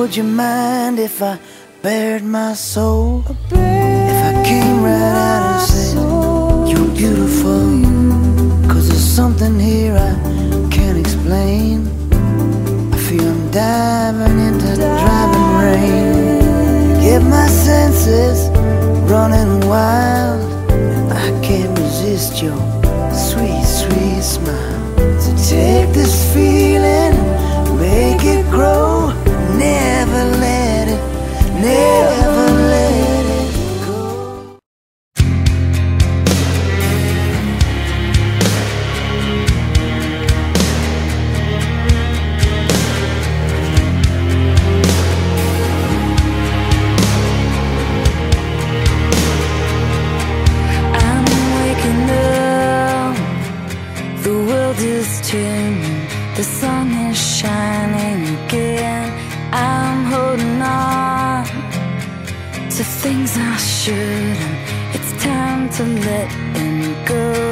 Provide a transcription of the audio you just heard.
would you mind if I bared my soul? If I came right out and said, You're beautiful. Cause there's something here I can't explain. I feel I'm diving into the driving rain. Get my senses running wild. I can't resist your sweet, sweet smile. So take this feeling, The world is turning. The sun is shining again. I'm holding on to things I shouldn't. It's time to let them go.